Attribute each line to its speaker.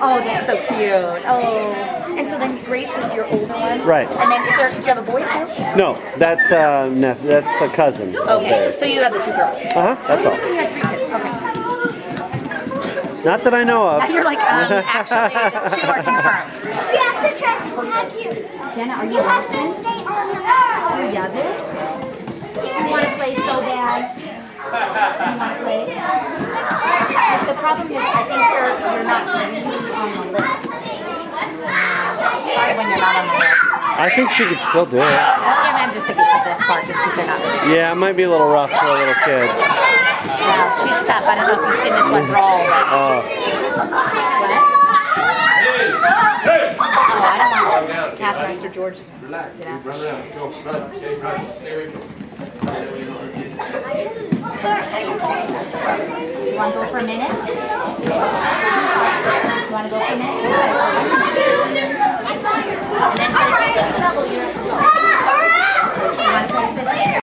Speaker 1: Oh, that's so cute. Oh, and so then Grace is your older one,
Speaker 2: Right.
Speaker 1: And then is there? Do you have a boy too?
Speaker 2: No, that's uh, nep- that's a cousin
Speaker 1: Okay, so you have the two girls.
Speaker 2: Uh huh. That's all.
Speaker 1: You had three kids. Okay.
Speaker 2: Not that I know of.
Speaker 1: Now you're like, um, actually, two are confirmed.
Speaker 3: We have to try to tag you.
Speaker 1: Jenna, are you
Speaker 3: You have to stay on the
Speaker 1: Do you have it? You want to play so bad? You want to play? The problem is, I think you're you're not really on the list. Sorry when you're not on the list.
Speaker 2: I think she could still do it.
Speaker 1: Give them just a gift for this part, just because they're not.
Speaker 2: Yeah, it might be a little rough for a little kid.
Speaker 1: Yeah, she's tough. I don't know if you've seen this one roll, but
Speaker 2: Oh,
Speaker 1: what? Oh, I don't want Taskmaster George. You know. You want to go for a minute? You want to go for a minute?